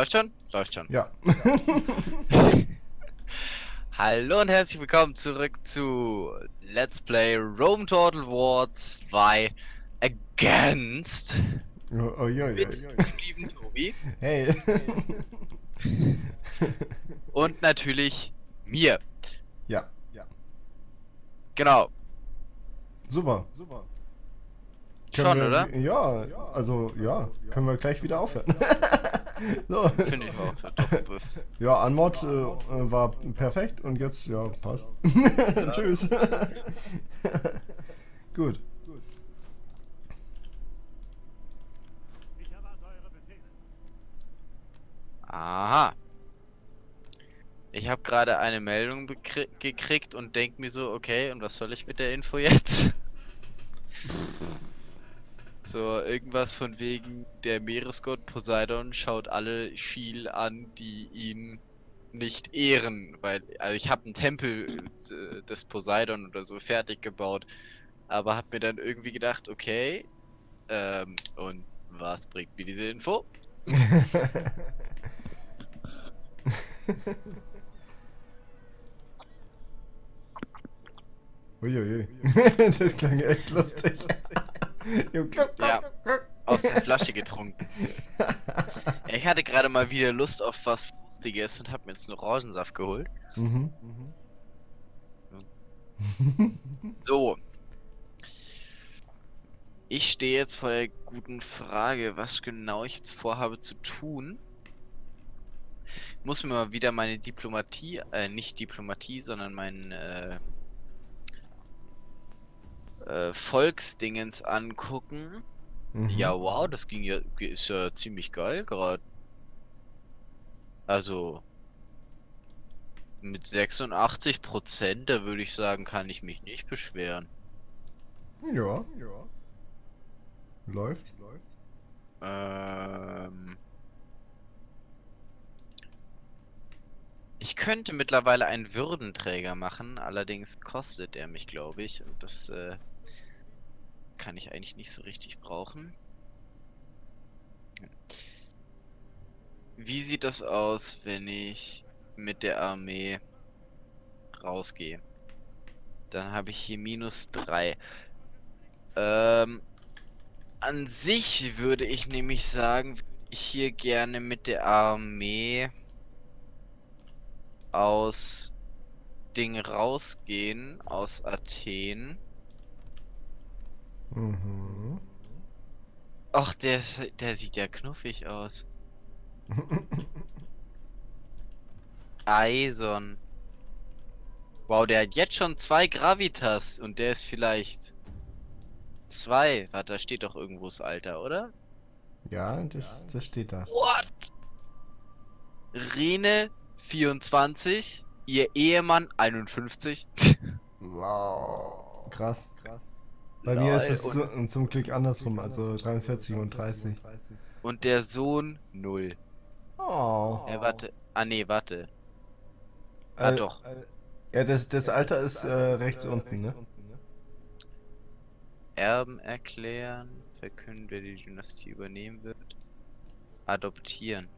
Läuft schon? Läuft schon. Ja. Hallo und herzlich willkommen zurück zu Let's Play Rome Total War 2 Against Oh, oh, ja, mit dem lieben Tobi Hey. und natürlich mir. ja, ja. Genau. Super. Super. Schon, wir, oder? Ja, also ja, können wir gleich wieder aufhören. so. Finde ich auch. Ja, Anmod äh, äh, war perfekt und jetzt, ja, passt. Tschüss. Gut. Aha. Ich habe gerade eine Meldung gekriegt und denk mir so, okay, und was soll ich mit der Info jetzt? So, irgendwas von wegen, der Meeresgott Poseidon schaut alle Schiel an, die ihn nicht ehren, weil, also ich habe einen Tempel äh, des Poseidon oder so fertig gebaut, aber hab mir dann irgendwie gedacht, okay, ähm, und was bringt mir diese Info? Uiuiui. das klang echt lustig. Ja. aus der Flasche getrunken. Ja, ich hatte gerade mal wieder Lust auf was Fruchtiges und habe mir jetzt einen Orangensaft geholt. Mhm. So. Ich stehe jetzt vor der guten Frage, was genau ich jetzt vorhabe zu tun. Ich muss mir mal wieder meine Diplomatie, äh, nicht Diplomatie, sondern mein äh, äh, Volksdingens angucken. Mhm. Ja, wow, das ging ja, ist ja ziemlich geil gerade. Also mit 86 Prozent, da würde ich sagen, kann ich mich nicht beschweren. Ja, ja. Läuft, läuft. Ähm, ich könnte mittlerweile einen Würdenträger machen, allerdings kostet er mich, glaube ich, und das äh, kann ich eigentlich nicht so richtig brauchen. Wie sieht das aus, wenn ich mit der Armee rausgehe? Dann habe ich hier minus 3. Ähm, an sich würde ich nämlich sagen, ich hier gerne mit der Armee aus Ding rausgehen, aus Athen. Mhm. Ach, der, der sieht ja knuffig aus. Eison. Wow, der hat jetzt schon zwei Gravitas und der ist vielleicht zwei. Warte, da steht doch irgendwo das Alter, oder? ja, das, das steht da. What? Rene 24, ihr Ehemann 51. Wow. Krass, krass. Bei mir ist es so, zum Glück andersrum, also 43 und 30. und der Sohn 0. Oh. Äh, warte. Ah, nee, warte. Ah, Äh, doch. Ja, das, das Alter ist äh, rechts unten, ne? Erben erklären, verkünden, wer die Dynastie übernehmen wird. Adoptieren.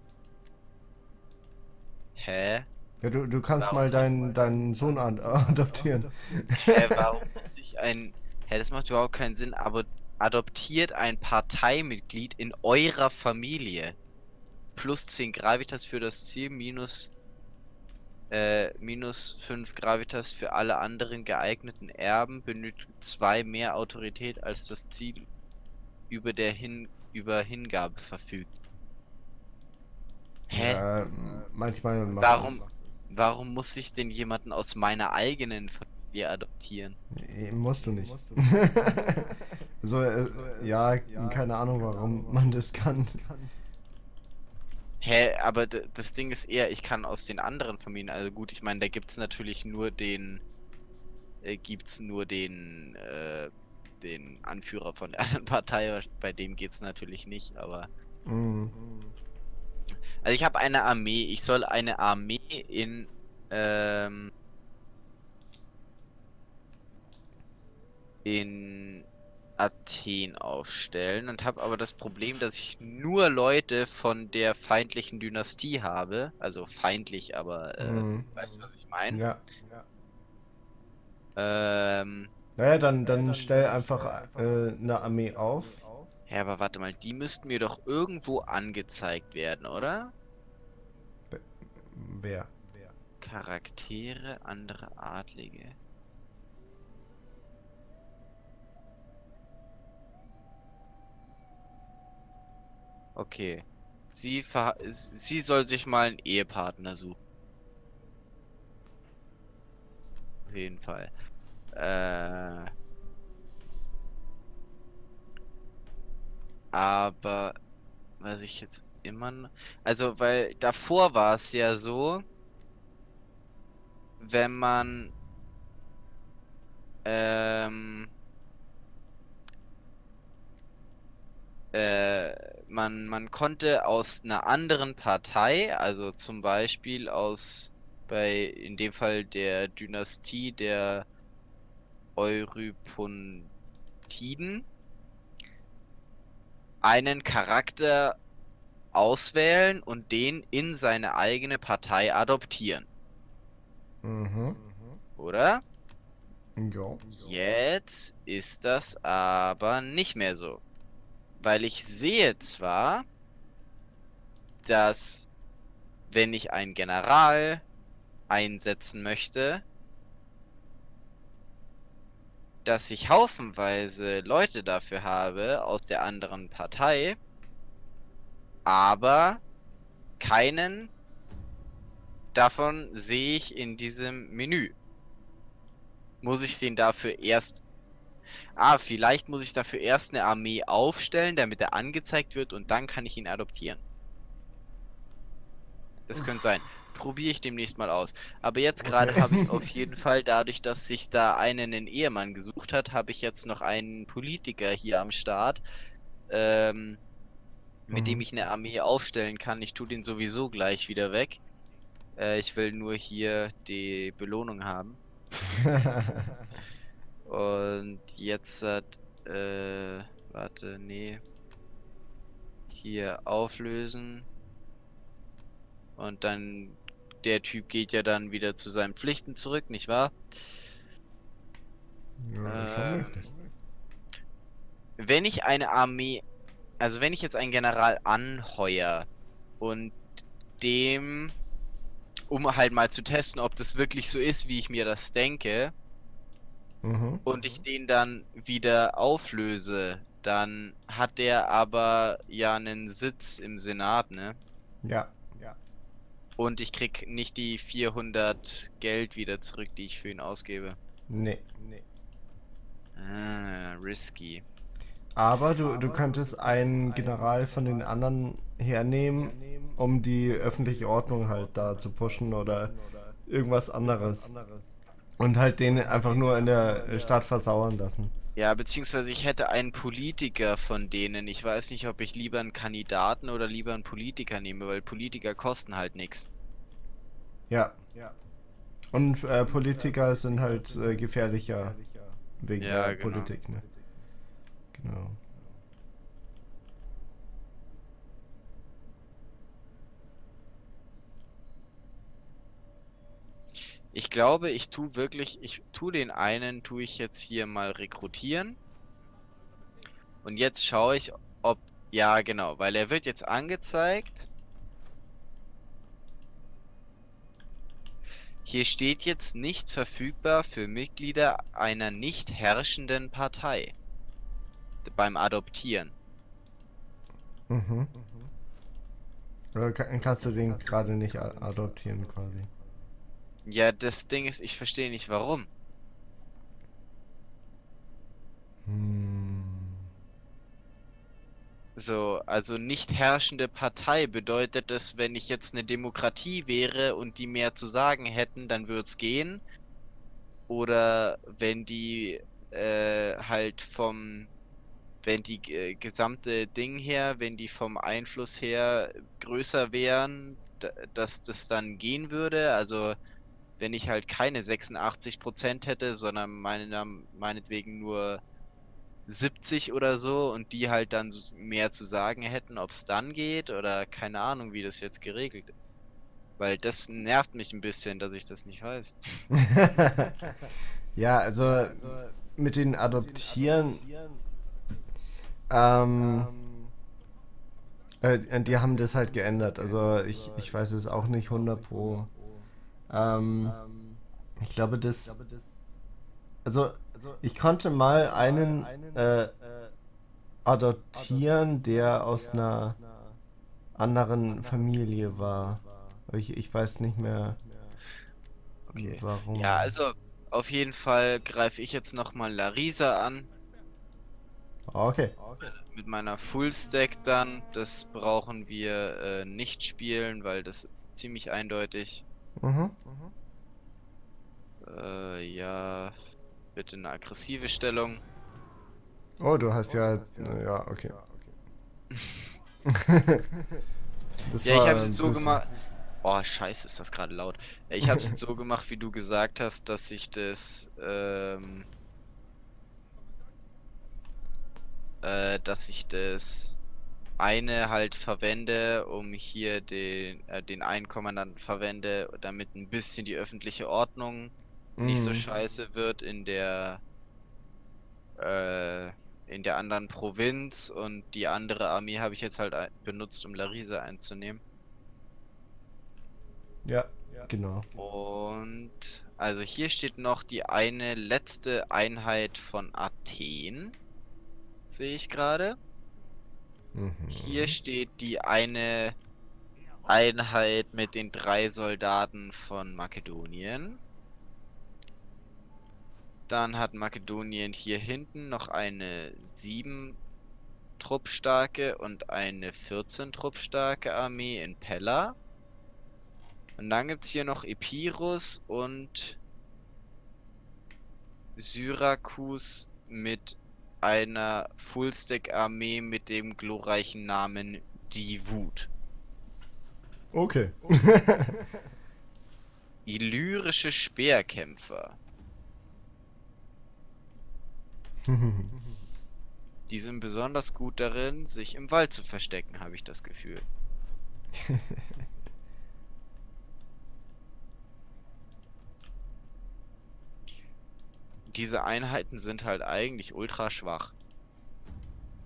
Hä? Ja, du, du kannst Warum mal deinen, deinen Sohn adoptieren. Hä, warum muss ich ein. Hä, das macht überhaupt keinen Sinn, aber adoptiert ein Parteimitglied in eurer Familie. Plus 10 Gravitas für das Ziel, minus. Äh, minus 5 Gravitas für alle anderen geeigneten Erben, benötigt 2 mehr Autorität als das Ziel über der Hin über Hingabe verfügt. Hä? Ja, manchmal Warum? Warum muss ich denn jemanden aus meiner eigenen Familie adoptieren? Eh, Musst du nicht. so, äh, ja, keine Ahnung, warum man das kann. Hä, aber d- das Ding ist eher, ich kann aus den anderen Familien, also gut, ich meine, da gibt's natürlich nur den, äh, gibt's nur den, äh, den Anführer von der anderen Partei, bei dem geht's natürlich nicht, aber, Mhm. also ich habe eine Armee, ich soll eine Armee in, ähm, in Athen aufstellen und habe aber das Problem, dass ich nur Leute von der feindlichen Dynastie habe. Also feindlich, aber äh, mhm. weißt du, was ich meine? Ja. ja. Ähm. Naja, dann, dann stell einfach äh, eine Armee auf. Ja, aber warte mal, die müssten mir doch irgendwo angezeigt werden, oder? Wer? Charaktere, andere Adlige. Okay. Sie, sie soll sich mal einen Ehepartner suchen. Auf jeden Fall. Äh. Aber was ich jetzt immer also weil davor war es ja so, wenn man ähm, äh, man, man konnte aus einer anderen Partei, also zum Beispiel aus, bei, in dem Fall der Dynastie der Eurypontiden, einen Charakter auswählen und den in seine eigene Partei adoptieren. Mhm. Oder? Ja. Jetzt ist das aber nicht mehr so. Weil ich sehe zwar, dass wenn ich einen General einsetzen möchte, dass ich haufenweise Leute dafür habe aus der anderen Partei, aber keinen davon sehe ich in diesem Menü. Muss ich den dafür erst Ah, vielleicht muss ich dafür erst eine Armee aufstellen, damit er angezeigt wird und dann kann ich ihn adoptieren. Das könnte sein. Probiere ich demnächst mal aus. Aber jetzt gerade habe ich auf jeden Fall, dadurch, dass sich da einen, einen Ehemann gesucht hat, habe ich jetzt noch einen Politiker hier am Start, ähm, mit mhm. dem ich eine Armee aufstellen kann. Ich tue den sowieso gleich wieder weg. Äh, ich will nur hier die Belohnung haben. Und jetzt hat, äh, warte, nee. Hier auflösen. Und dann, der Typ geht ja dann wieder zu seinen Pflichten zurück, nicht wahr? Ja, ähm, wenn ich eine Armee, also wenn ich jetzt einen General anheuer und dem, um halt mal zu testen, ob das wirklich so ist, wie ich mir das denke, mhm. und ich den dann wieder auflöse, dann hat der aber ja einen Sitz im Senat, ne? Ja, ja. Und ich krieg nicht die 400 Geld wieder zurück, die ich für ihn ausgebe. Nee, nee. Ah, risky. Aber du, du könntest einen General von den anderen hernehmen, um die öffentliche Ordnung halt da zu pushen oder irgendwas anderes. Und halt den einfach nur in der Stadt versauern lassen. Ja, beziehungsweise ich hätte einen Politiker von denen. Ich weiß nicht, ob ich lieber einen Kandidaten oder lieber einen Politiker nehme, weil Politiker kosten halt nichts. Ja, ja. Und äh, Politiker sind halt äh, gefährlicher wegen ja, der genau. Politik, ne? Genau. Ich glaube, ich tue wirklich, ich tue den einen, tue ich jetzt hier mal rekrutieren. Und jetzt schaue ich, ob, ja genau, weil er wird jetzt angezeigt. Hier steht jetzt nicht verfügbar für Mitglieder einer nicht herrschenden Partei. Beim Adoptieren. Mhm. mhm. Kannst du den gerade nicht adoptieren quasi. Ja, das Ding ist, ich verstehe nicht warum. Hm. So, also nicht herrschende Partei bedeutet das, wenn ich jetzt eine Demokratie wäre und die mehr zu sagen hätten, dann würde es gehen. Oder wenn die äh, halt vom, wenn die äh, gesamte Ding her, wenn die vom Einfluss her größer wären, dass das dann gehen würde. Also wenn ich halt keine 86% hätte, sondern meine, meinetwegen nur 70 oder so und die halt dann mehr zu sagen hätten, ob es dann geht oder keine Ahnung, wie das jetzt geregelt ist. Weil das nervt mich ein bisschen, dass ich das nicht weiß. ja, also mit den Adoptieren, ähm, äh, die haben das halt geändert. Also ich, ich weiß es auch nicht 100 pro. Ähm, ich glaube, das, also ich konnte mal einen äh, adoptieren, der aus einer anderen Familie war. Ich, ich weiß nicht mehr, okay. warum. Ja, also auf jeden Fall greife ich jetzt nochmal Larisa an. Okay. Mit meiner Full Stack dann. Das brauchen wir äh, nicht spielen, weil das ist ziemlich eindeutig. Mhm. Äh, ja, bitte eine aggressive Stellung. Oh, du hast ja. Ja, okay. ja, ich habe es so gemacht. Oh, scheiße, ist das gerade laut. Ich habe es so gemacht, wie du gesagt hast, dass ich das, ähm, äh, dass ich das eine halt verwende, um hier den, äh, den einen Kommandanten verwende, damit ein bisschen die öffentliche Ordnung mhm. nicht so mhm. scheiße wird in der, äh, in der anderen Provinz und die andere Armee habe ich jetzt halt benutzt, um Larisa einzunehmen. Ja, genau. Und also hier steht noch die eine letzte Einheit von Athen. Sehe ich gerade. Mhm. Hier steht die eine Einheit mit den drei Soldaten von Makedonien. Dann hat Makedonien hier hinten noch eine 7 truppstarke und eine 14 truppstarke Armee in Pella. Und dann gibt es hier noch Epirus und Syrakus mit einer Fullstack-Armee mit dem glorreichen Namen Die Wut. Okay. Illyrische Speerkämpfer. Die sind besonders gut darin, sich im Wald zu verstecken, habe ich das Gefühl. diese Einheiten sind halt eigentlich ultra schwach.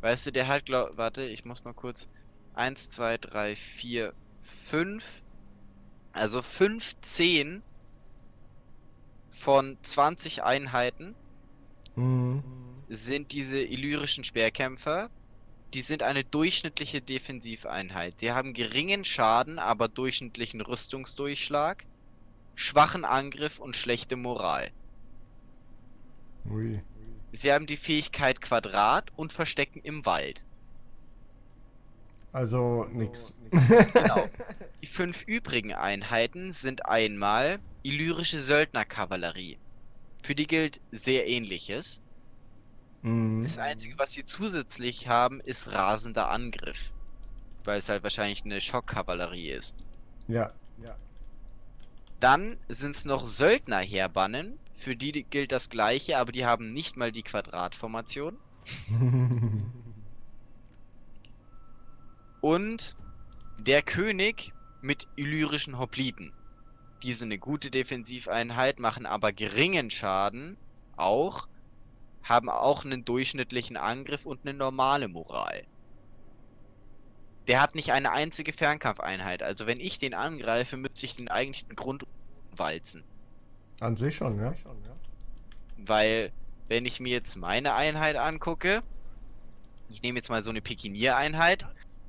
Weißt du, der hat, glaub, warte, ich muss mal kurz. 1, 2, 3, 4, 5. Also 15 von 20 Einheiten mhm. sind diese illyrischen Speerkämpfer. Die sind eine durchschnittliche Defensiveinheit. Sie haben geringen Schaden, aber durchschnittlichen Rüstungsdurchschlag, schwachen Angriff und schlechte Moral. Ui. Sie haben die Fähigkeit Quadrat und verstecken im Wald. Also nix. genau. Die fünf übrigen Einheiten sind einmal illyrische Söldnerkavallerie. Für die gilt sehr ähnliches. Mhm. Das einzige, was sie zusätzlich haben, ist rasender Angriff. Weil es halt wahrscheinlich eine Schockkavallerie ist. Ja. ja. Dann sind es noch Söldnerherbannen. Für die gilt das gleiche, aber die haben nicht mal die Quadratformation. Und der König mit illyrischen Hopliten. Die sind eine gute Defensiveinheit, machen aber geringen Schaden. Auch. Haben auch einen durchschnittlichen Angriff und eine normale Moral. Der hat nicht eine einzige Fernkampfeinheit. Also wenn ich den angreife, müsste ich den eigentlich den Grund walzen. An sich schon, ja. Weil, wenn ich mir jetzt meine Einheit angucke, ich nehme jetzt mal so eine Pikinier-Einheit,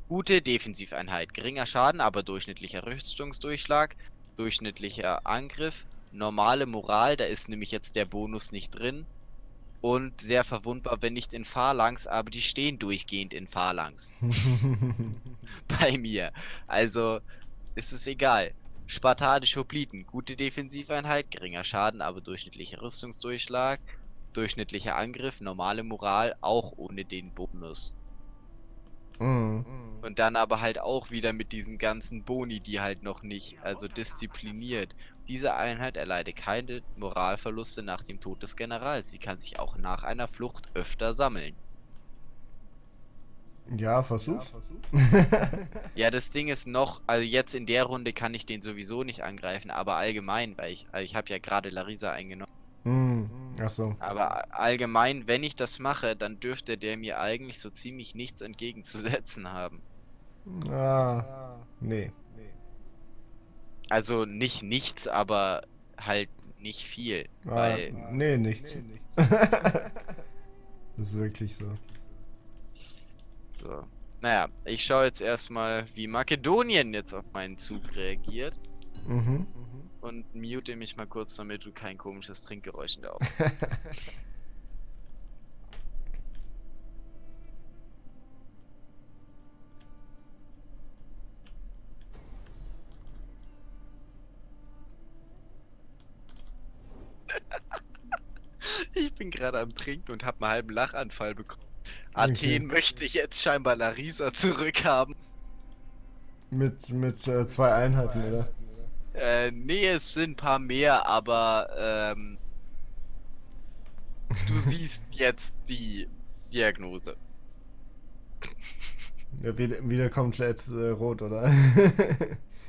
gute Defensiveinheit, geringer Schaden, aber durchschnittlicher Rüstungsdurchschlag, durchschnittlicher Angriff, normale Moral, da ist nämlich jetzt der Bonus nicht drin und sehr verwundbar, wenn nicht in Phalanx, aber die stehen durchgehend in Phalanx. Bei mir. Also ist es egal. Spartanische Hopliten, gute Defensiveinheit, geringer Schaden, aber durchschnittlicher Rüstungsdurchschlag, durchschnittlicher Angriff, normale Moral, auch ohne den Bonus. Mhm. Und dann aber halt auch wieder mit diesen ganzen Boni, die halt noch nicht, also diszipliniert. Diese Einheit erleidet keine Moralverluste nach dem Tod des Generals. Sie kann sich auch nach einer Flucht öfter sammeln. Ja, versuch's. Ja, das Ding ist noch, also jetzt in der Runde kann ich den sowieso nicht angreifen, aber allgemein, weil ich, also ich habe ja gerade Larisa eingenommen. Hm, achso. Aber allgemein, wenn ich das mache, dann dürfte der mir eigentlich so ziemlich nichts entgegenzusetzen haben. Ah, nee. Also nicht nichts, aber halt nicht viel. Ah, Weil, nee, nichts. das ist wirklich so. So. Naja, ich schaue jetzt erstmal, wie Makedonien jetzt auf meinen Zug reagiert. Mhm. Und mute mich mal kurz, damit du kein komisches Trinkgeräusch in der Augen. Ich bin gerade am Trinken und habe einen halben Lachanfall bekommen. Okay. Athen möchte jetzt scheinbar Larisa zurückhaben. Mit, mit äh, zwei Einheiten, oder? Äh, nee, es sind ein paar mehr, aber ähm, du siehst jetzt die Diagnose. Ja, wieder, wieder komplett äh, rot, oder?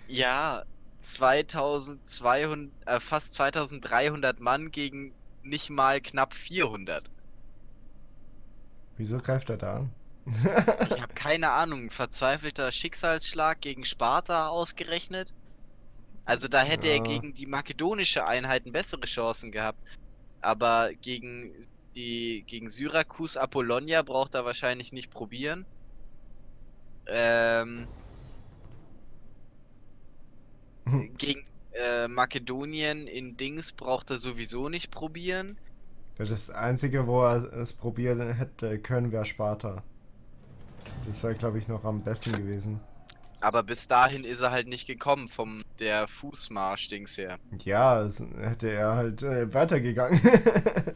Ja, 2200, äh, fast 2300 Mann gegen nicht mal knapp 400. Wieso greift er da an? Ich habe keine Ahnung, verzweifelter Schicksalsschlag gegen Sparta ausgerechnet. Also da hätte er Ja. gegen die makedonische Einheiten bessere Chancen gehabt. Aber gegen die gegen Syrakus Apollonia braucht er wahrscheinlich nicht probieren. Ähm, gegen äh, Makedonien in Dings braucht er sowieso nicht probieren. Das Einzige, wo er es probieren hätte können, wäre Sparta. Das wäre, glaube ich, noch am besten gewesen. Aber bis dahin ist er halt nicht gekommen vom der Fußmarsch-Dings her. Ja, hätte er halt äh, weitergegangen.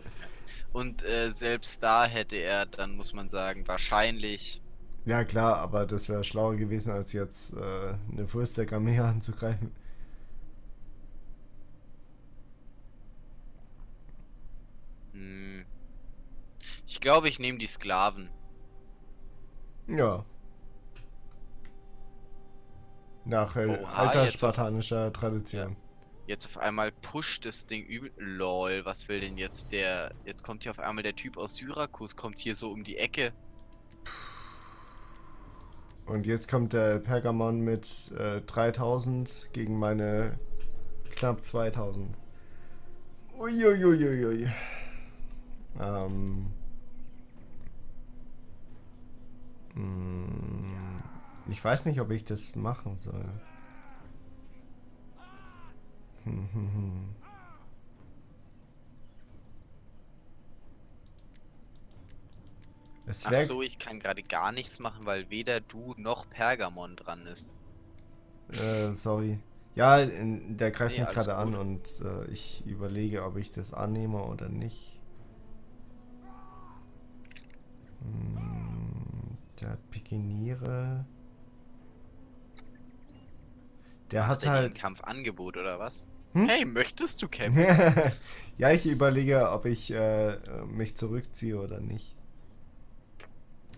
Und äh, selbst da hätte er, dann muss man sagen, wahrscheinlich. ja, klar, aber das wäre schlauer gewesen, als jetzt äh, eine Fullstack-Armee anzugreifen. Hm, ich glaube, ich nehme die Sklaven. Ja. Nach äh, alter jetzt auf- spartanischer Tradition. Jetzt auf einmal pusht das Ding übel. Lol, was will denn jetzt der. Jetzt kommt hier auf einmal der Typ aus Syrakus, kommt hier so um die Ecke. Und jetzt kommt der Pergamon mit äh, 3000 gegen meine knapp 2000. Uiuiuiui. Ähm. mm, Ich weiß nicht, ob ich das machen soll. Hm, hm, hm. Es Ach so, ich kann gerade gar nichts machen, weil weder du noch Pergamon dran ist. Äh, sorry. Ja, in, der greift Nee, mich gerade an und äh, ich überlege, ob ich das annehme oder nicht. Hm, der hat Pikiniere. Der Hat hat ein halt. Kampfangebot oder was? Hm? Hey, möchtest du kämpfen? ja, ich überlege, ob ich äh, mich zurückziehe oder nicht.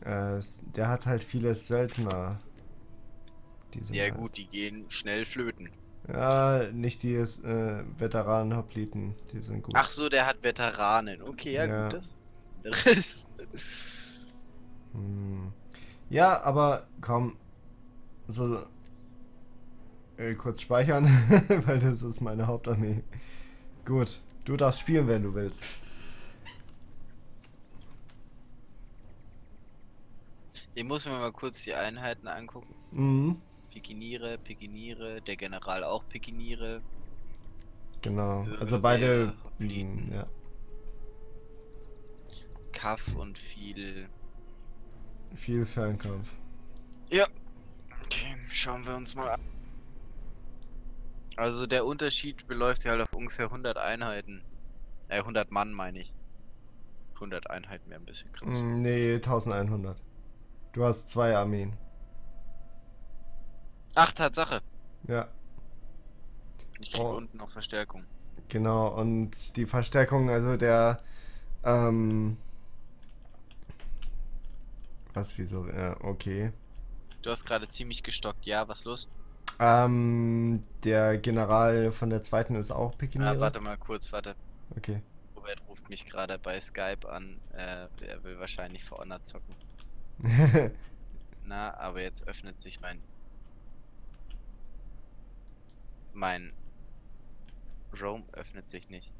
Äh, der hat halt viele Söldner. Ja halt- gut, die gehen schnell flöten. Ja, nicht die äh, Veteranen-Hopliten, die sind gut. Ach so, der hat Veteranen. Okay, ja, Ja. gut, das. Hm. Ja, aber komm, so äh, kurz speichern, weil das ist meine Hauptarmee. Gut, du darfst spielen, wenn du willst. ich muss mir mal kurz die Einheiten angucken. Mhm, Pikiniere, Pikiniere, der General auch Pikiniere. genau. Höhere Also beide, Hopliten. mhm, ja. Kaff und viel. Viel Fernkampf. Okay, schauen wir uns mal an. Also der Unterschied beläuft sich halt auf ungefähr 100 Einheiten. Äh, 100 Mann meine ich. 100 Einheiten wäre ein bisschen krass. Mm, Nee, 1100. Du hast zwei Armeen. Ach, Tatsache. Ja. Ich krieg Oh. unten noch Verstärkung. Genau, und die Verstärkung, also der, ähm, was, wieso, ja, okay. Du hast gerade ziemlich gestockt. Ja, was los? Ähm, der General von der zweiten ist auch Ah, Pikinierer? warte mal kurz, warte. Okay. Robert ruft mich gerade bei Skype an. Äh, er will wahrscheinlich vor Honor zocken. Na, aber jetzt öffnet sich mein. Mein. Roam öffnet sich nicht.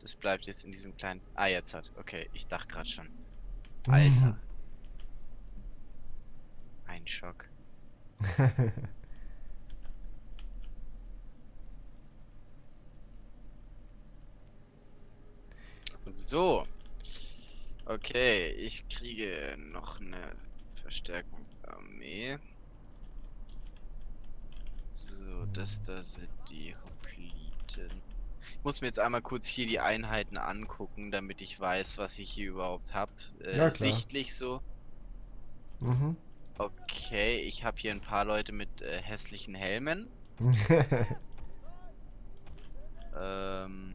Das bleibt jetzt in diesem kleinen. Ah, jetzt hat. Okay, ich dachte gerade schon. Alter. Ein Schock. So. Okay, ich kriege noch eine Verstärkungsarmee. So, das da sind die Hopliten. Ich muss mir jetzt einmal kurz hier die Einheiten angucken, damit ich weiß, was ich hier überhaupt habe. Äh, Ja, sichtlich so. mhm. Okay, ich habe hier ein paar Leute mit äh, hässlichen Helmen. Ähm.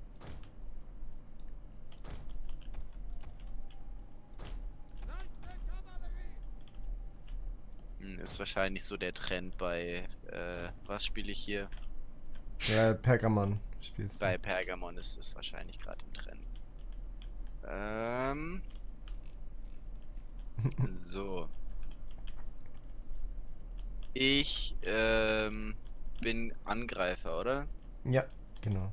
Hm, Ist wahrscheinlich so der Trend bei, äh, was spiele ich hier? ja, Pergamon spielst. Bei Pergamon ist es wahrscheinlich gerade im Trend. Ähm. So. Ich, ähm, bin Angreifer, oder? Ja, genau.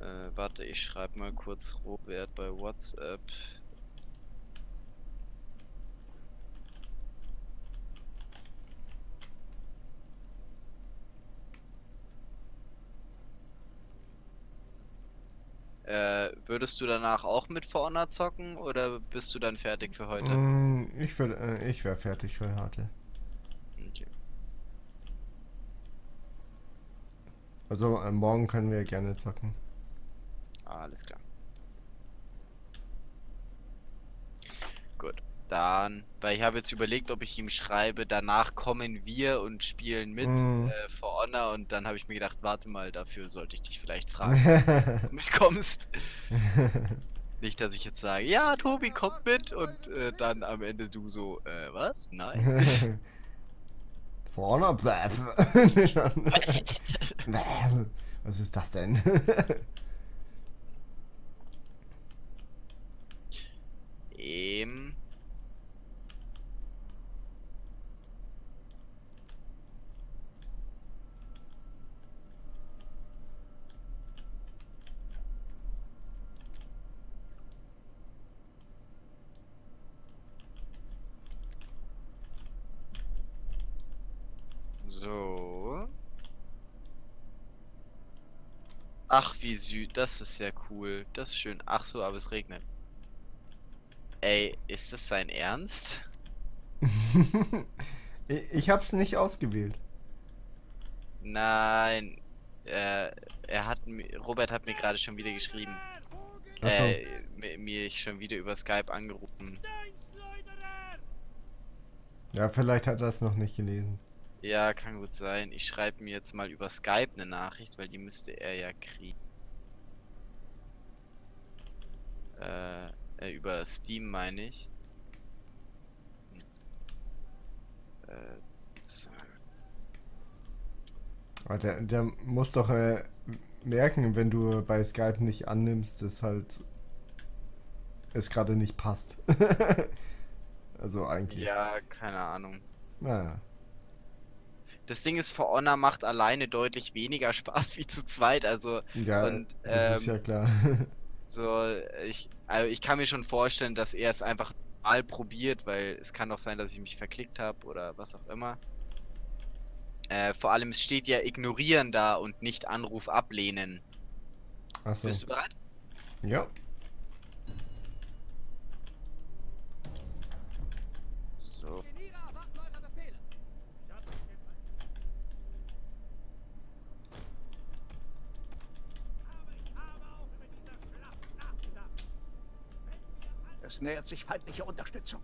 Äh, warte, ich schreibe mal kurz Robert bei WhatsApp. Äh, würdest du danach auch mit For Honor zocken oder bist du dann fertig für heute? Mm, Ich würde, äh, ich wäre fertig für heute. Okay. Also äh, morgen können wir gerne zocken. Alles klar. Gut, dann, weil ich habe jetzt überlegt, ob ich ihm schreibe, danach kommen wir und spielen mit Mhm. äh, For Honor und dann habe ich mir gedacht, warte mal, dafür sollte ich dich vielleicht fragen, ob du mitkommst. Nicht, dass ich jetzt sage, ja, Tobi kommt mit und äh, dann am Ende du so, äh, was? Nein. Bläh. Bläh. Was ist das denn? ähm. So. Ach, wie süß. Das ist ja cool. Das ist schön. Ach so, aber es regnet. Ey, ist das sein Ernst? Ich- ich hab's nicht ausgewählt. Nein. Äh, er hat Robert hat mir gerade schon wieder geschrieben. Äh, mi- mich schon wieder über Skype angerufen. Ja, vielleicht hat er es noch nicht gelesen. Ja, kann gut sein. Ich schreibe mir jetzt mal über Skype eine Nachricht, weil die müsste er ja kriegen. Äh, äh, über Steam meine ich. Hm. Äh, so. Aber der, der muss doch äh, merken, wenn du bei Skype nicht annimmst, dass halt es gerade nicht passt. also eigentlich. Ja, keine Ahnung. Naja. Das Ding ist, For Honor macht alleine deutlich weniger Spaß wie zu zweit. Also, Ja, Und, das ist ähm, ja klar. so, ich, also ich kann mir schon vorstellen, dass er es einfach mal probiert, weil es kann doch sein, dass ich mich verklickt habe oder was auch immer. Äh, vor allem, es steht ja ignorieren da und nicht Anruf ablehnen. Achso. Bist du bereit? Ja. Es nähert sich feindliche Unterstützung.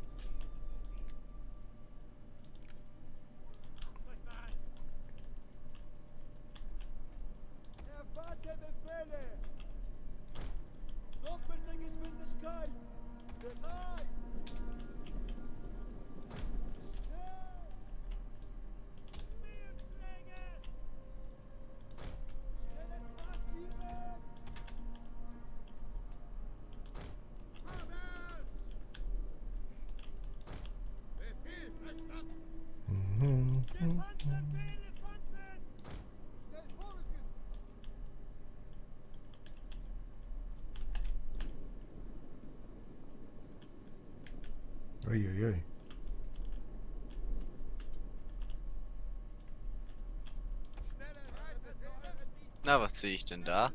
Na, was sehe ich denn da?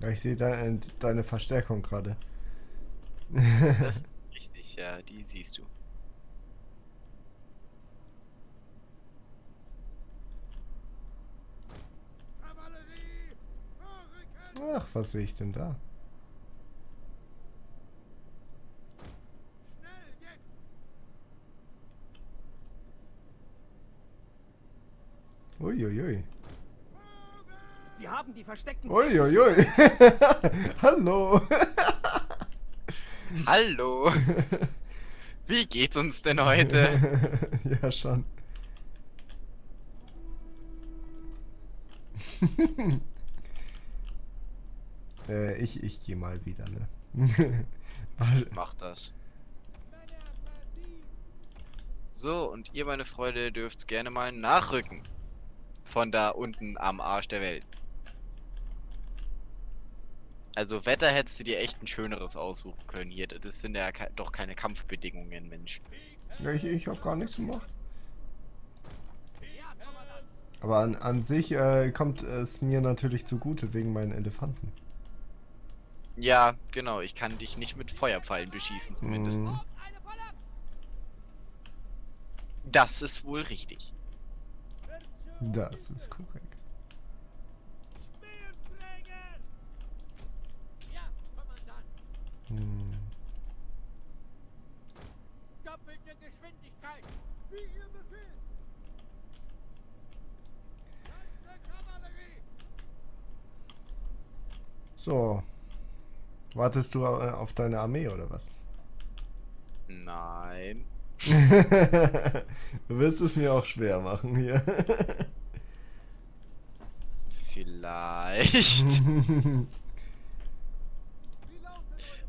Ja, ich sehe de deine Verstärkung gerade. Das ist richtig, ja, die siehst du. Ach, was sehe ich denn da? Uiuiui. Wir haben die versteckten. Uiuiui. Hallo. Hallo! Wie geht's uns denn heute? ja, schon. äh, ich, ich gehe mal wieder, ne? Mach das. So, und ihr, meine Freunde, dürft's gerne mal nachrücken. Von da unten am Arsch der Welt. Also Wetter hättest du dir echt ein schöneres aussuchen können hier. Das sind ja ke doch keine Kampfbedingungen, Mensch. Ja, ich, ich habe gar nichts gemacht. Aber an, an sich äh, kommt es mir natürlich zugute wegen meinen Elefanten. Ja, genau. Ich kann dich nicht mit Feuerpfeilen beschießen zumindest. Mm. Das ist wohl richtig. Das ist korrekt. Hm. Doppelte Geschwindigkeit. Wie ihr Befehl. Ganze Kavallerie. So. Wartest du äh, auf deine Armee oder was? Nein. du wirst es mir auch schwer machen hier. Vielleicht.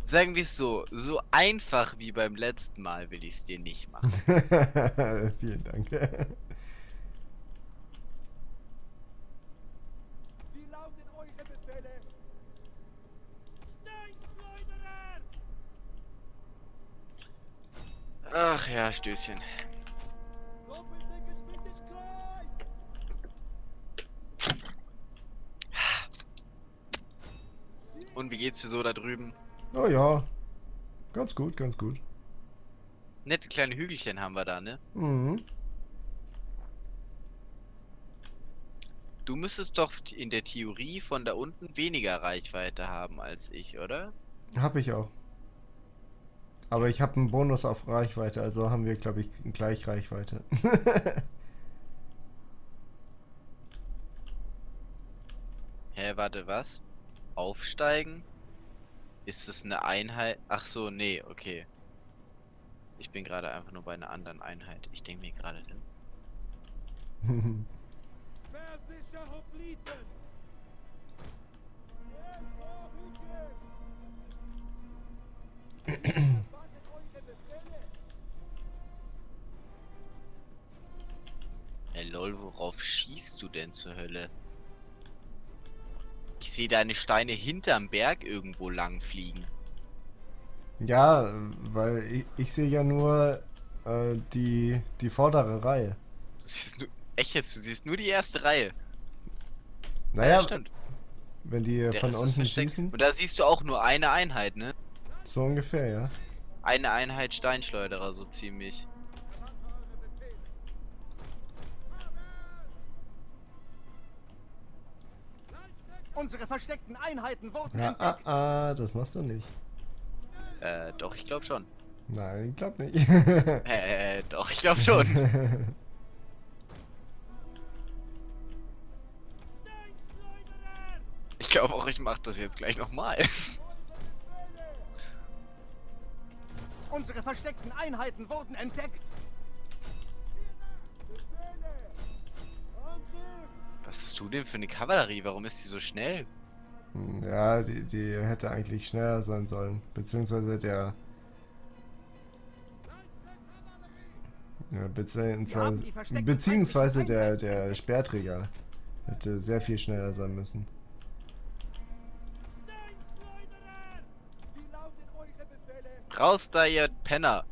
Sagen wir es so, so einfach wie beim letzten Mal will ich es dir nicht machen. Vielen Dank. Ach ja, Stößchen. Und wie geht's dir so da drüben? Oh ja. Ganz gut, ganz gut. Nette kleine Hügelchen haben wir da, ne? Mhm. Du müsstest doch in der Theorie von da unten weniger Reichweite haben als ich, oder? Hab ich auch. Aber ich habe einen Bonus auf Reichweite, also haben wir, glaube ich, gleich Reichweite. Hä, warte, was? Aufsteigen? Ist es eine Einheit? Ach so, nee, okay. Ich bin gerade einfach nur bei einer anderen Einheit. Ich denke mir gerade, eure Befehle. Hey lol, worauf schießt du denn zur Hölle? Ich sehe deine Steine hinterm Berg irgendwo lang fliegen. ja, weil ich, ich sehe ja nur äh, die, die vordere Reihe. Du siehst nur, echt jetzt, du siehst nur die erste Reihe. Naja, stimmt. wenn die Der von unten schießen, Und da siehst du auch nur eine Einheit, ne? so ungefähr, ja. Eine Einheit Steinschleuderer, so ziemlich. Unsere versteckten Einheiten wurden Ja, entdeckt. ah, ah, das machst du nicht. Äh, doch, ich glaube schon. Nein, ich glaub nicht. Äh, doch, ich glaube schon. Ich glaube auch, ich mache das jetzt gleich nochmal. Unsere versteckten Einheiten wurden entdeckt. Was hast du denn für eine Kavallerie? Warum ist die so schnell? ja, die, die hätte eigentlich schneller sein sollen. Beziehungsweise der. Ja, beziehungsweise, beziehungsweise der, der Einheiten Speerträger hätte sehr viel schneller sein müssen. Raus da, ihr Penner!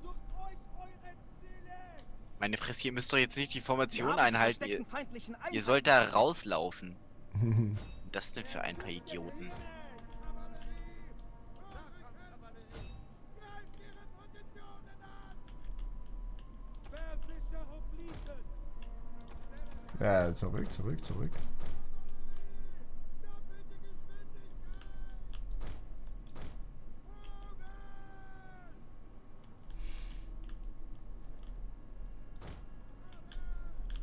Sucht euch eure Ziele! Meine Fresse, ihr müsst doch jetzt nicht die Formation einhalten. Ihr, ihr sollt da rauslaufen. Das denn für ein paar Idioten? ja, zurück, zurück, zurück.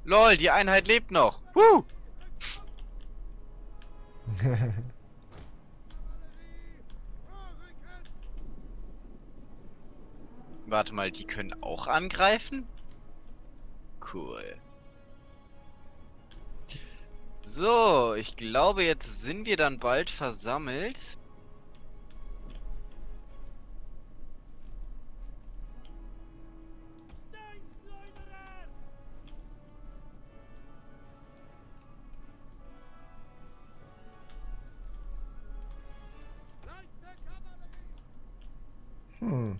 LOL, die Einheit lebt noch! Woo! Warte mal, die können auch angreifen? Cool. So, ich glaube, jetzt sind wir dann bald versammelt. Hm.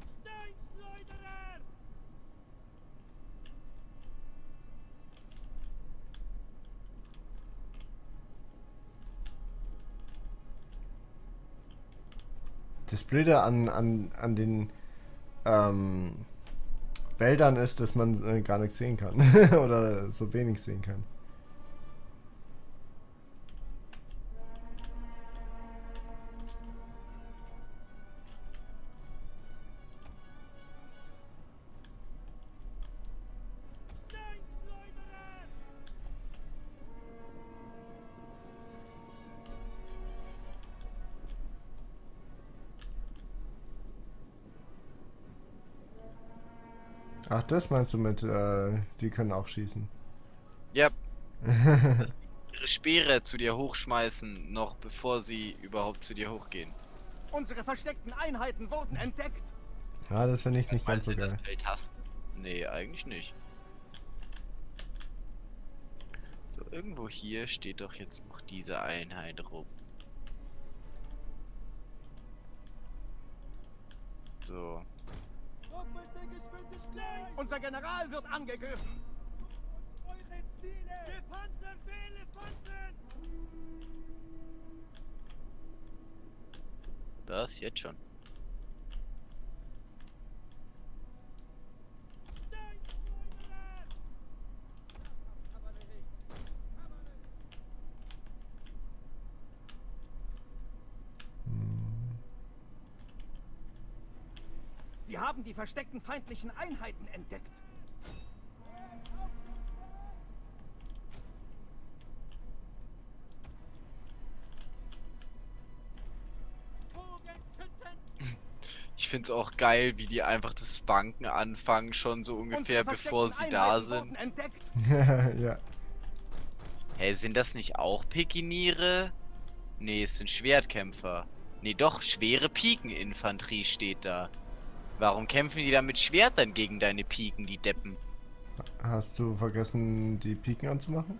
Das Blöde an, an, an den ähm, Wäldern ist, dass man äh, gar nichts sehen kann. Oder so wenig sehen kann. Ach, das meinst du mit, äh, die können auch schießen. Ja, dass sie ihre Speere zu dir hochschmeißen, noch bevor sie überhaupt zu dir hochgehen. Unsere versteckten Einheiten wurden entdeckt. Ja, das finde ich nicht ganz so sie das geil. Feld hasten. Nee, eigentlich nicht. So, irgendwo hier steht doch jetzt noch diese Einheit rum. So. Unser General wird angegriffen! Eure Ziele! Gepanzerte Elefanten! Das jetzt schon. Wir haben die versteckten feindlichen Einheiten entdeckt. Ich find's auch geil, wie die einfach das Banken anfangen, schon so ungefähr bevor sie versteckten da Einheiten sind. ja. Hä, sind das nicht auch Pikiniere? Nee, es sind Schwertkämpfer. Nee, doch, schwere Pikeninfanterie steht da. Warum kämpfen die da mit Schwertern gegen deine Piken, die Deppen? Hast du vergessen, die Piken anzumachen?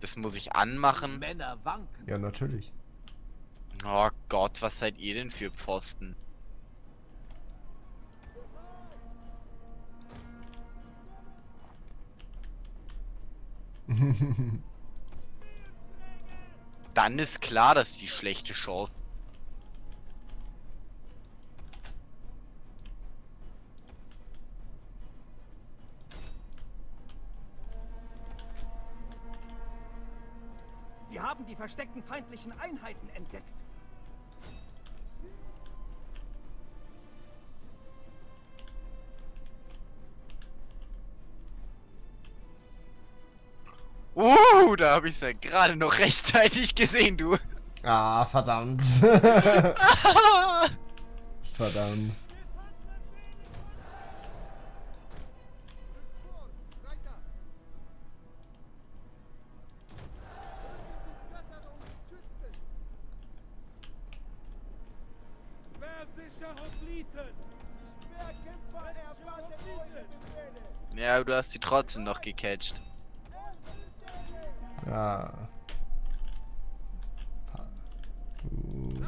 Das muss ich anmachen. Männer wanken. Ja, natürlich. Oh Gott, was seid ihr denn für Pfosten? Dann ist klar, dass die schlechte Chance. Versteckten feindlichen Einheiten entdeckt. Uh, da habe ich ja gerade noch rechtzeitig gesehen, du. ah, verdammt. verdammt. Ja, du hast sie trotzdem noch gecatcht. Ja. Uh.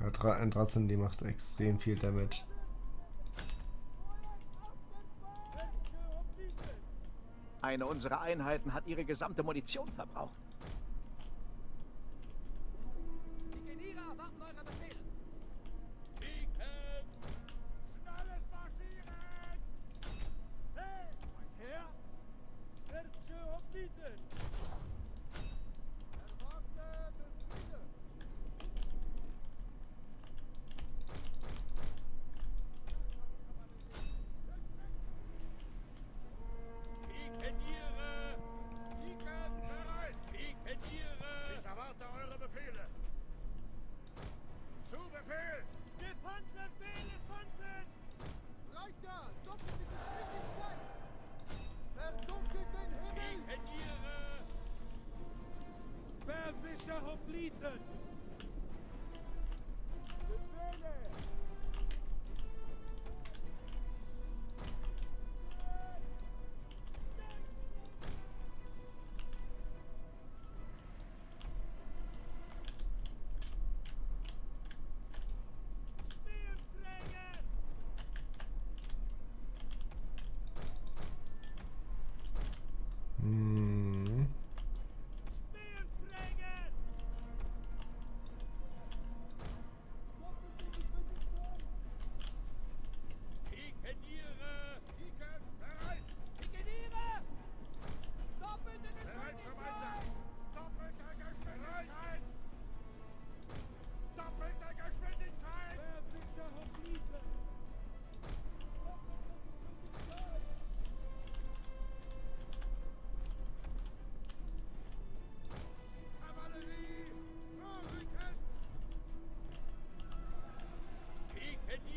Ja, ein Dratzen, die macht extrem viel Damage. Eine unserer Einheiten hat ihre gesamte Munition verbraucht. Die Genierer erwarten eure Befehle. needed.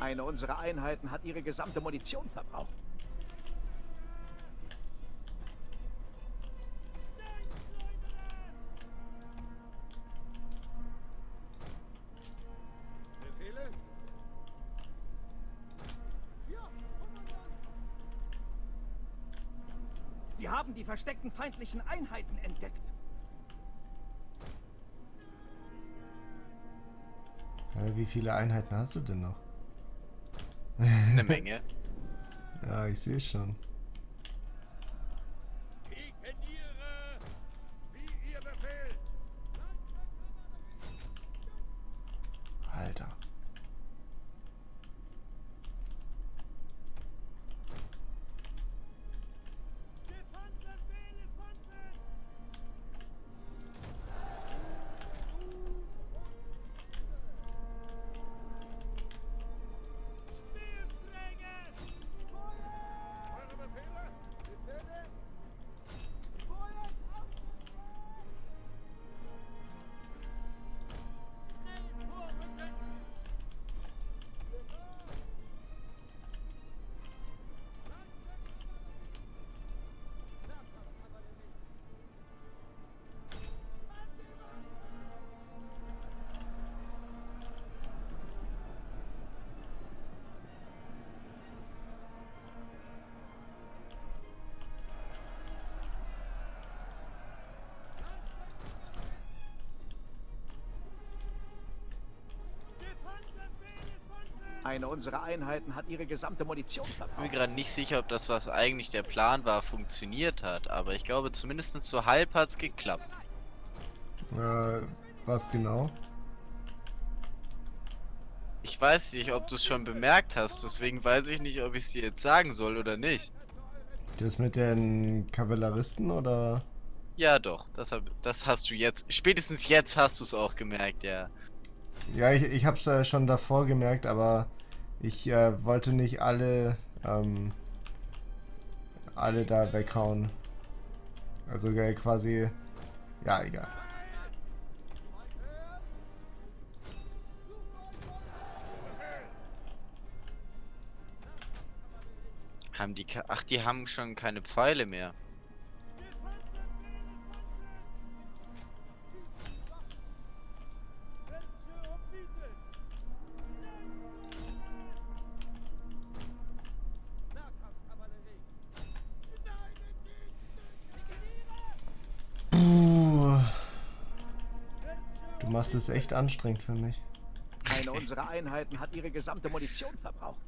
Eine unserer Einheiten hat ihre gesamte Munition verbraucht. Befehle? Wir haben die versteckten feindlichen Einheiten entdeckt. Wie viele Einheiten hast du denn noch? Eine Menge. ja, ich sehe schon. Eine unserer Einheiten hat ihre gesamte Munition verbraucht. Ich bin mir gerade nicht sicher, ob das, was eigentlich der Plan war, funktioniert hat. Aber ich glaube, zumindest so halb hat es geklappt. Äh, was genau? Ich weiß nicht, ob du es schon bemerkt hast. Deswegen weiß ich nicht, ob ich es dir jetzt sagen soll oder nicht. Das mit den Kavalleristen oder? Ja, doch. Das, hab, das hast du jetzt. Spätestens jetzt hast du es auch gemerkt, ja. Ja, ich, ich habe es äh, schon davor gemerkt, aber ich äh, wollte nicht alle ähm, alle da weghauen. Also äh, quasi, ja, egal. Haben die, ach, die haben schon keine Pfeile mehr. Machst es echt anstrengend für mich. Eine unserer Einheiten hat ihre gesamte Munition verbraucht.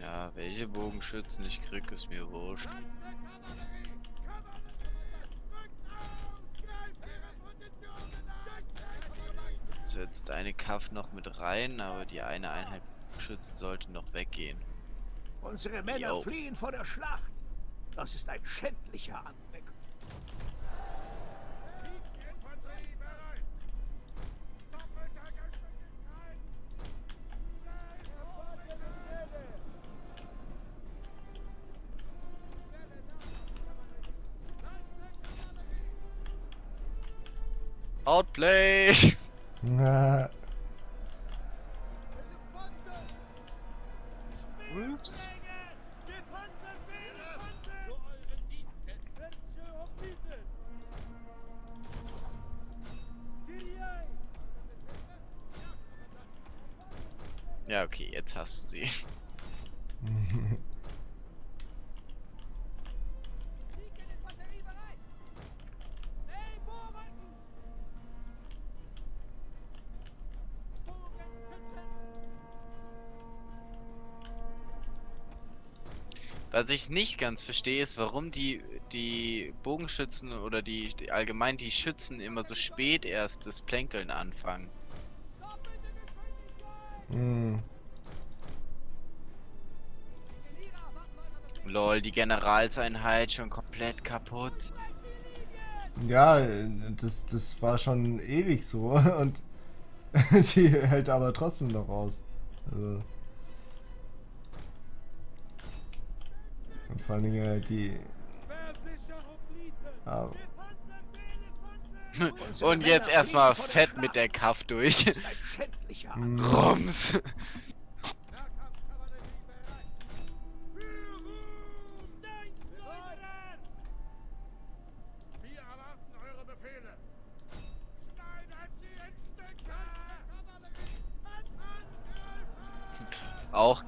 Ja, welche Bogenschützen ich krieg, ist mir wurscht. Jetzt eine Kaff noch mit rein, aber die eine Einheit schützt sollte noch weggehen. Unsere Männer Yo. fliehen vor der Schlacht. Das ist ein schändlicher Anblick. Outplay! Was ich nicht ganz verstehe, ist, warum die, die Bogenschützen oder die, die allgemein die Schützen immer so spät erst das Plänkeln anfangen. Hm. Lol, die Generalseinheit schon komplett kaputt. Ja, das, das war schon ewig so und die hält aber trotzdem noch raus. Also. Vor allen Dingen die. Ah. Und jetzt erstmal fett mit der Kaff durch. Rums.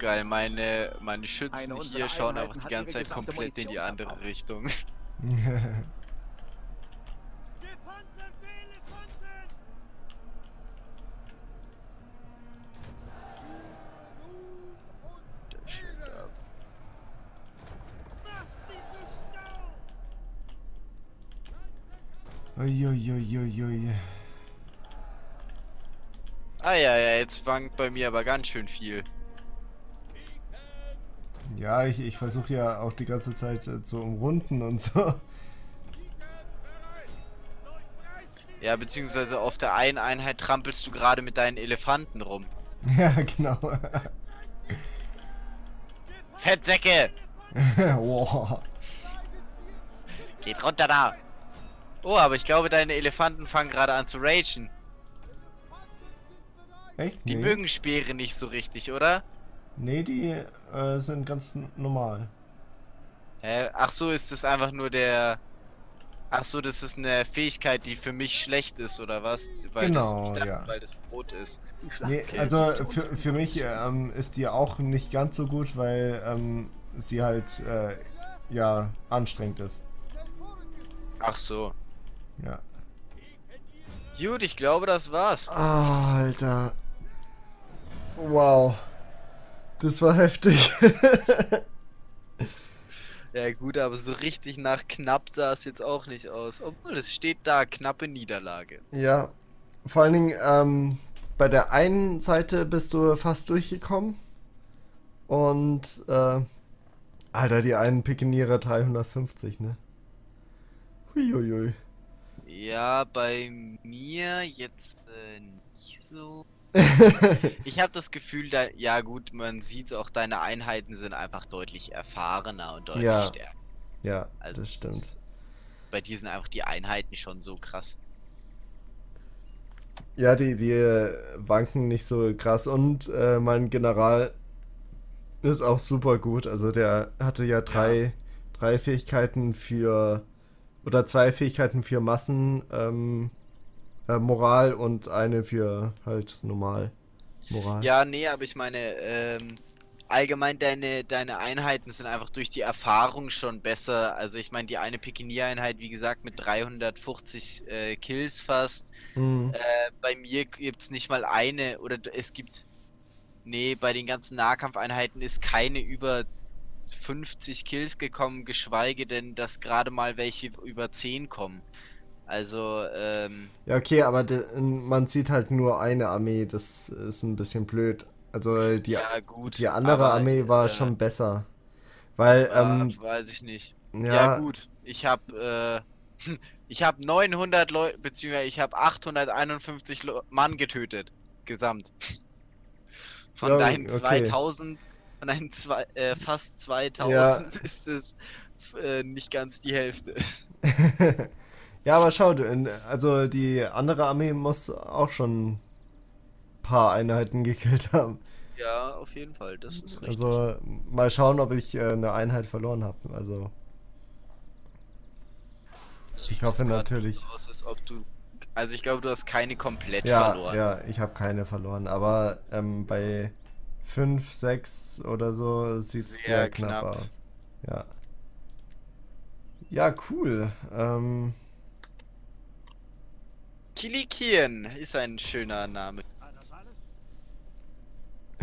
Geil, meine, meine Schützen hier schauen einfach die ganze Zeit komplett in die andere Richtung. Uiuiuiui. Ah ja, ja, jetzt wankt bei mir aber ganz schön viel. Ja, ich, ich versuche ja auch die ganze Zeit äh, zu umrunden und so. Ja, beziehungsweise auf der einen Einheit trampelst du gerade mit deinen Elefanten rum. Ja, genau. Fettsäcke! wow. Geht runter da! Oh, aber ich glaube, deine Elefanten fangen gerade an zu ragen. Echt? Die nee. mögen Speere nicht so richtig, oder? Nee, die äh, sind ganz normal. Hä? Ach so, ist das einfach nur der... Ach so, das ist eine Fähigkeit, die für mich schlecht ist, oder was? Weil genau, das, dachte, ja. Weil das Brot ist. Nee, okay. also für, für mich ähm, ist die auch nicht ganz so gut, weil ähm, sie halt, äh, ja, anstrengend ist. Ach so. Ja. Gut, ich glaube, das war's. Ah, Alter. Wow. Das war heftig. ja gut, aber so richtig nach knapp sah es jetzt auch nicht aus. Obwohl, es steht da, knappe Niederlage. Ja, vor allen Dingen, ähm, bei der einen Seite bist du fast durchgekommen. Und, äh, Alter, die einen Pikenierer 350, ne? Huiuiui. Ja, bei mir jetzt äh, nicht so ich habe das Gefühl, da, ja gut, man sieht auch, deine Einheiten sind einfach deutlich erfahrener und deutlich ja. stärker. Ja, also das stimmt. Das, bei dir sind einfach die Einheiten schon so krass. Ja, die, die wanken nicht so krass und äh, mein General ist auch super gut. Also der hatte ja drei, ja. drei Fähigkeiten für oder zwei Fähigkeiten für Massen. Ähm, äh, Moral und eine für halt normal Moral. Ja, nee, aber ich meine, ähm, allgemein deine, deine Einheiten sind einfach durch die Erfahrung schon besser. Also ich meine, die eine Pikinier-Einheit, wie gesagt, mit 350 äh, Kills fast. Mhm. Äh, bei mir gibt es nicht mal eine oder es gibt. Nee, bei den ganzen Nahkampfeinheiten ist keine über 50 Kills gekommen, geschweige denn, dass gerade mal welche über 10 kommen. Also, ähm. Ja, okay, aber man sieht halt nur eine Armee, das ist ein bisschen blöd. Also die, ja, gut, die andere Armee war äh, schon besser. Weil, ähm. Weiß ich nicht. Ja, ja gut. Ich habe, äh. Ich habe 900 Leute, beziehungsweise ich habe 851 Le Mann getötet. Gesamt. Von ja, deinen okay. 2000, von deinen zwei, äh, fast 2000 ja. ist es äh, nicht ganz die Hälfte. Ja, aber schau, also die andere Armee muss auch schon paar Einheiten gekillt haben. Ja, auf jeden Fall, das ist richtig. Also mal schauen, ob ich äh, eine Einheit verloren habe. Also Sieht ich hoffe natürlich. Aus, als ob du, also ich glaube, du hast keine komplett ja, verloren. Ja, ich habe keine verloren, aber ähm, bei 5, 6 oder so sieht es sehr, sehr knapp, knapp, aus. Ja. Ja, cool. Ähm, Kilikien ist ein schöner Name.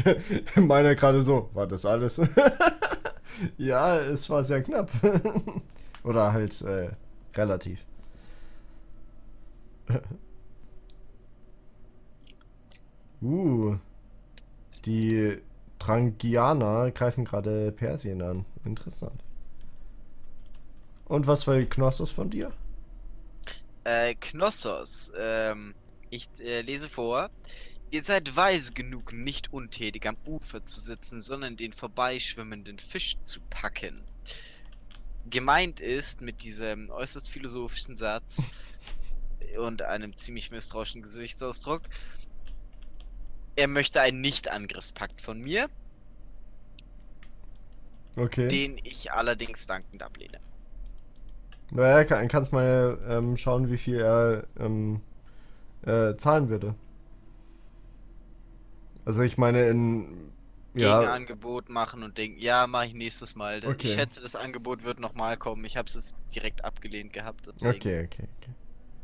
Meiner gerade so, war das alles? ja, es war sehr knapp. Oder halt äh, relativ. uh, die Trangianer greifen gerade Persien an. Interessant. Und was für Knossos von dir? Äh, Knossos. Ähm, ich äh, lese vor. Ihr seid weise genug, nicht untätig am Ufer zu sitzen, sondern den vorbeischwimmenden Fisch zu packen. Gemeint ist mit diesem äußerst philosophischen Satz und einem ziemlich misstrauischen Gesichtsausdruck, er möchte einen Nicht-Angriffspakt von mir. Okay. Den ich allerdings dankend ablehne. Naja, kann, kannst mal ähm, schauen, wie viel er ähm, äh, zahlen würde. Also ich meine in ja. Gegenangebot machen und denken, ja, mache ich nächstes Mal. Okay. Ich schätze, das Angebot wird nochmal kommen. Ich habe es direkt abgelehnt gehabt. Deswegen. Okay, okay, okay.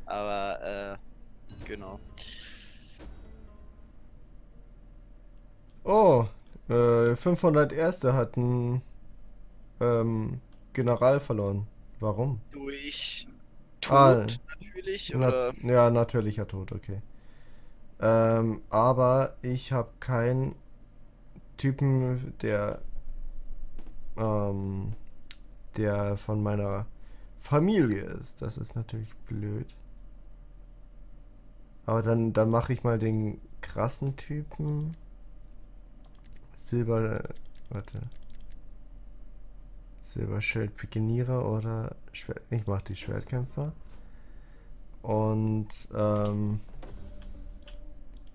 Aber, äh, genau. Oh, äh, 500 Erste hatten ähm, General verloren. Warum? Durch Tod ah, natürlich, oder? Na, ja, natürlicher Tod, okay. Ähm, aber ich habe keinen Typen, der ähm, der von meiner Familie ist. Das ist natürlich blöd. Aber dann, dann mache ich mal den krassen Typen. Silber. Warte. Silberschild Pikinierer oder Schwert. Ich mache die Schwertkämpfer. Und ähm,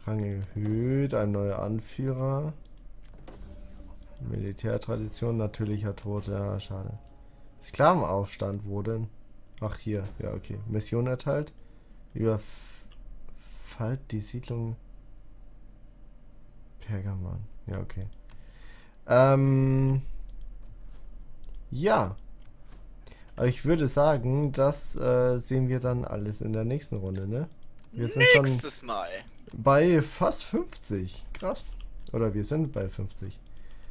Rang erhöht, ein neuer Anführer. Militärtradition, natürlicher Tod, ja, schade. Sklavenaufstand wurde. Ach, hier, ja, okay. Mission erteilt. Überfallt die Siedlung Pergamon. Ja, okay. Ähm. Ja. Aber ich würde sagen, das äh, sehen wir dann alles in der nächsten Runde, ne? Wir sind Nächstes schon. Mal bei fast 50. Krass. Oder wir sind bei 50.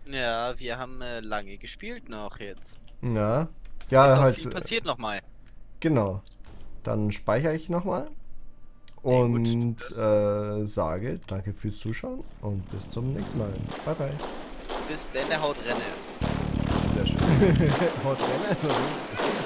Ja, wir haben äh, lange gespielt noch jetzt. Ja. Ja, Ist halt. Viel passiert nochmal. Genau. Dann speichere ich nochmal. Und äh, sage danke fürs Zuschauen und bis zum nächsten Mal. Bye bye. Bis denn der Haut renne. Sehr schön. Haut renne?